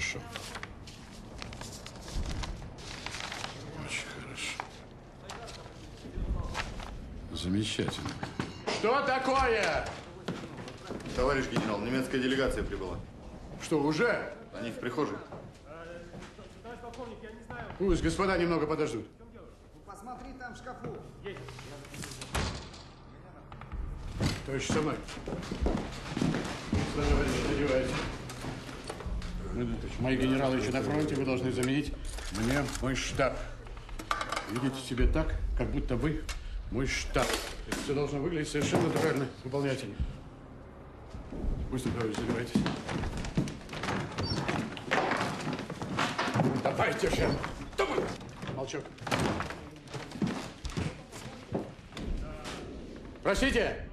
хорошо. Очень хорошо. Замечательно. Что такое? Товарищ генерал, немецкая делегация прибыла. Что, уже? Они в прихожей. Пусть господа немного подождут. Посмотри там в шкафу. Товарищ со мной. Мои генералы еще на фронте, вы должны заменить мне мой штаб. Ведите себе так, как будто вы мой штаб. Все должно выглядеть совершенно натурально. Выполняйте. Пусть, товарищ, задевайтесь. Давайте же! Молчок. Простите!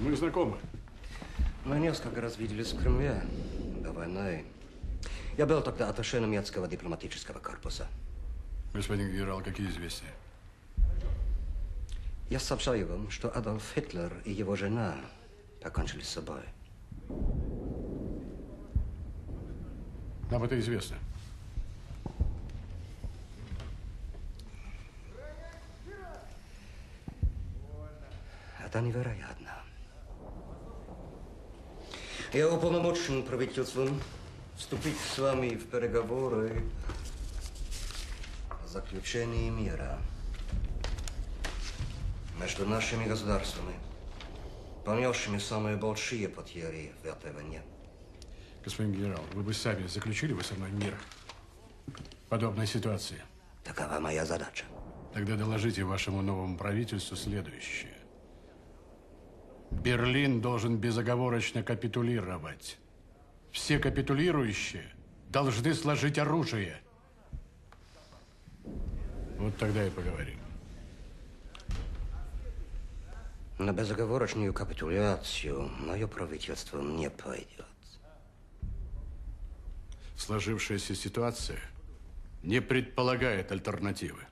Мы знакомы. Мы несколько раз виделись в Кремле до войны. Я был тогда атташе немецкого дипломатического корпуса. Господин генерал, какие известия? Я сообщаю вам, что Адольф Гитлер и его жена покончили с собой. Нам это известно. Это невероятно. Я уполномочен правительством вступить с вами в переговоры о заключении мира между нашими государствами, понесшими самые большие потери в этой войне. Господин генерал, вы бы сами заключили бы со мной мир в подобной ситуации. Такова моя задача. Тогда доложите вашему новому правительству следующее. Берлин должен безоговорочно капитулировать. Все капитулирующие должны сложить оружие. Вот тогда и поговорим. На безоговорочную капитуляцию мое правительство не пойдет. Сложившаяся ситуация не предполагает альтернативы.